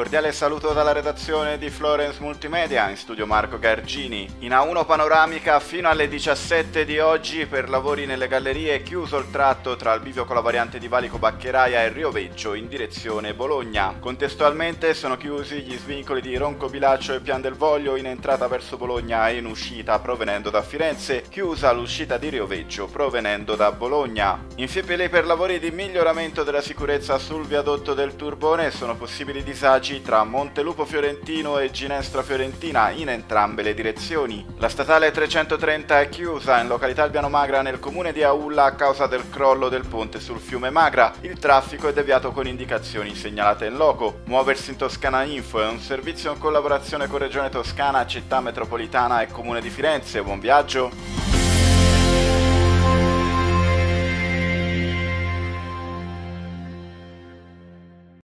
cordiale saluto dalla redazione di Florence Multimedia, in studio Marco Gargini. In A1 Panoramica fino alle 17 di oggi per lavori nelle gallerie chiuso il tratto tra il bivio con la variante di Valico Baccheraia e Rio Veggio in direzione Bologna. Contestualmente sono chiusi gli svincoli di Ronco Bilaccio e Pian del Voglio in entrata verso Bologna e in uscita provenendo da Firenze, chiusa l'uscita di Rio Veggio provenendo da Bologna. In Fipili per lavori di miglioramento della sicurezza sul viadotto del Turbone sono possibili disagi tra Montelupo Fiorentino e Ginestra Fiorentina in entrambe le direzioni. La statale 330 è chiusa in località Albiano Magra nel comune di Aulla a causa del crollo del ponte sul fiume Magra. Il traffico è deviato con indicazioni segnalate in loco. Muoversi in Toscana Info è un servizio in collaborazione con Regione Toscana, Città Metropolitana e Comune di Firenze. Buon viaggio!